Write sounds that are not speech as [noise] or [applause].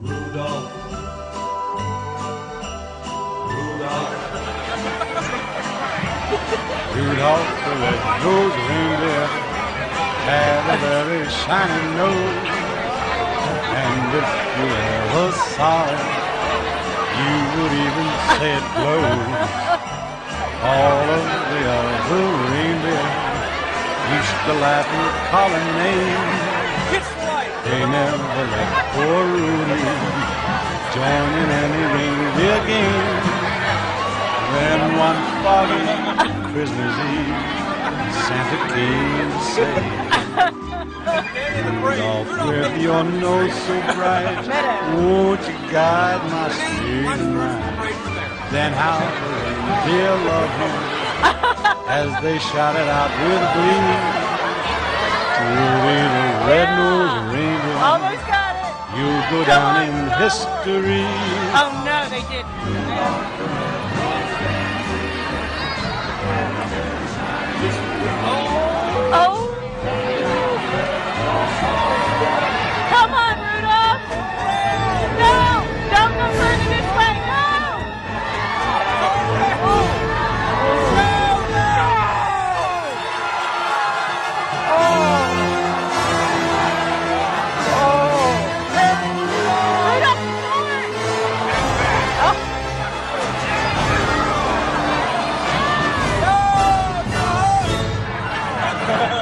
Rudolph. Rudolph. Rudolph the red-nosed reindeer had a very shiny nose. And if you ever saw it, you would even say it glowed. All of the other reindeer used to laugh and call him names. They never let poor Rudy join in any reindeer game. Then one foggy Christmas Eve, Santa came to say, Rudolph, with your nose so bright, won't you guide my sleigh right? Then how the reindeer loved him as they shouted out with glee. Rudy the red-nosed reindeer, Almost got it. you'll go down in history. Oh no, they didn't. Yeah. [laughs]